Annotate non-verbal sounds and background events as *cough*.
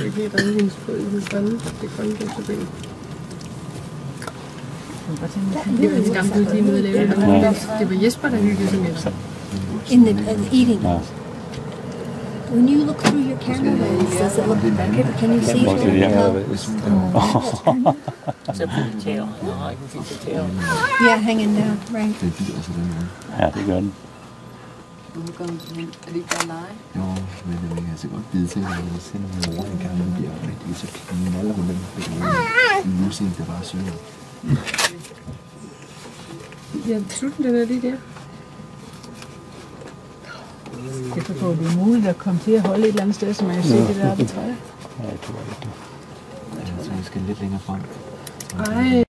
in In the uh, eating. When you look through your camera lens, does it look better? Can you see it? Yeah. *laughs* Oh. Except for No, tail. Yeah, hanging down, right. Yeah, good. Hvorfor hun Er det ikke bare lege? Jo, men det kan altså godt vide til, at jeg sender mor en gang, hun bliver er så knaller hun den på den lusing, der bare synger. Ja, slut den er lige der. det er muligt at komme til at holde et eller andet sted, så jeg kan det der oppe Ja, jeg tror ikke det. så vi skal lidt længere frem. Ej.